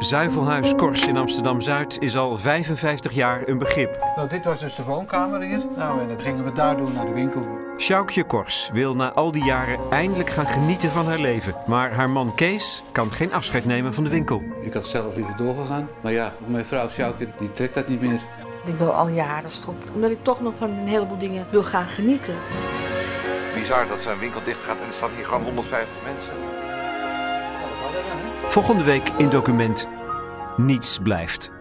Zuivelhuis Kors in Amsterdam-Zuid is al 55 jaar een begrip. Nou, dit was dus de woonkamer hier. Nou, en dan gingen we daardoor naar de winkel. Sjoukje Kors wil na al die jaren eindelijk gaan genieten van haar leven. Maar haar man Kees kan geen afscheid nemen van de winkel. Ik had zelf liever doorgegaan. Maar ja, mijn vrouw Sjoukje, die trekt dat niet meer. Ik wil al jaren stoppen, omdat ik toch nog van een heleboel dingen wil gaan genieten. Bizar dat zijn winkel dicht gaat en er staan hier gewoon 150 mensen. Volgende week in document Niets blijft.